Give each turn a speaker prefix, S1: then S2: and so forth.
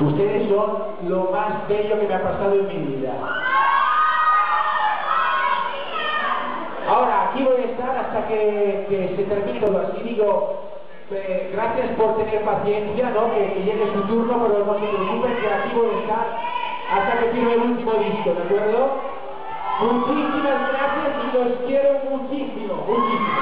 S1: Ustedes son lo más bello que me ha pasado en mi vida. Ahora, aquí voy a estar hasta que, que se termine todo. Así digo, eh, gracias por tener paciencia, ¿no? Que, que, llegue su turno, pero no se preocupen que aquí voy a estar hasta que firme el último disco, ¿de acuerdo? Muchísimas gracias y los quiero muchísimo, muchísimo.